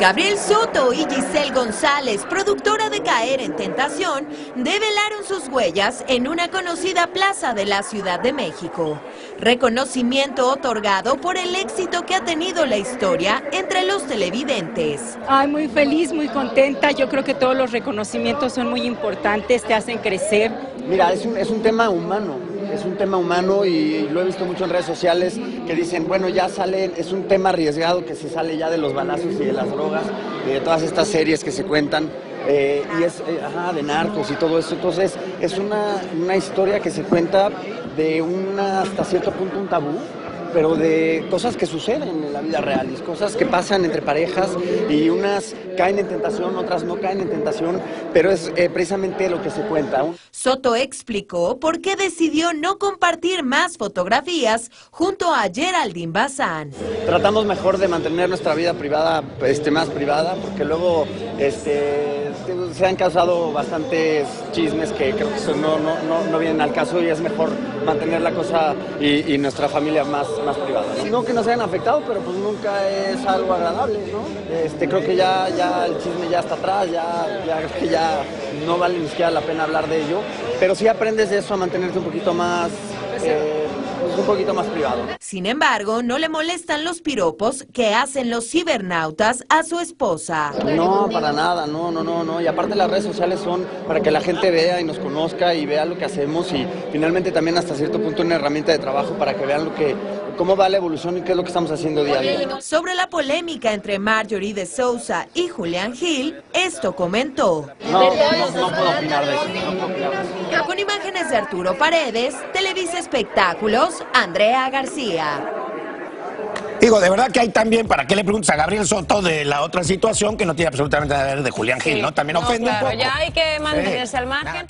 Gabriel Soto y Giselle González, productora de Caer en Tentación, develaron sus huellas en una conocida plaza de la Ciudad de México. Reconocimiento otorgado por el éxito que ha tenido la historia entre los televidentes. Ay, muy feliz, muy contenta. Yo creo que todos los reconocimientos son muy importantes, te hacen crecer. Mira, es un, es un tema humano es un tema humano y lo he visto mucho en redes sociales que dicen, bueno, ya sale, es un tema arriesgado que se sale ya de los balazos y de las drogas, de todas estas series que se cuentan. Eh, y es eh, ajá, de narcos y todo eso. Entonces, es una, una historia que se cuenta de una, hasta cierto punto, un tabú, pero de cosas que suceden en la vida real, y cosas que pasan entre parejas y unas caen en tentación, otras no caen en tentación, pero es eh, precisamente lo que se cuenta. Soto explicó por qué decidió no compartir más fotografías junto a Geraldine Bazán. Tratamos mejor de mantener nuestra vida privada este, más privada, porque luego este, se han causado bastantes chismes que creo que no, no, no, vienen al caso y es mejor mantener la cosa y, y nuestra familia más, más privada. ¿no? que nos hayan afectado, pero pues nunca es algo agradable, ¿no? Este, creo que ya, ya el chisme ya está atrás, ya, ya, ya no vale ni siquiera la pena hablar de ello, pero sí aprendes de eso a mantenerte un poquito más... Eh, un poquito más privado. Sin embargo, no le molestan los piropos que hacen los cibernautas a su esposa. No, para nada, no, no, no, no. Y aparte las redes sociales son para que la gente vea y nos conozca y vea lo que hacemos y finalmente también hasta cierto punto una herramienta de trabajo para que vean lo que cómo va la evolución y qué es lo que estamos haciendo día a día. Sobre la polémica entre Marjorie de Sousa y Julián Gil, esto comentó. No, no, puedo opinar de eso. Con imágenes de Arturo Paredes, Televisa Espectáculos, Andrea García. Digo, de verdad que hay también, ¿para qué le preguntas a Gabriel Soto de la otra situación que no tiene absolutamente nada que ver de Julián Gil, ¿no? También ofende un poco. ya hay que mantenerse al margen.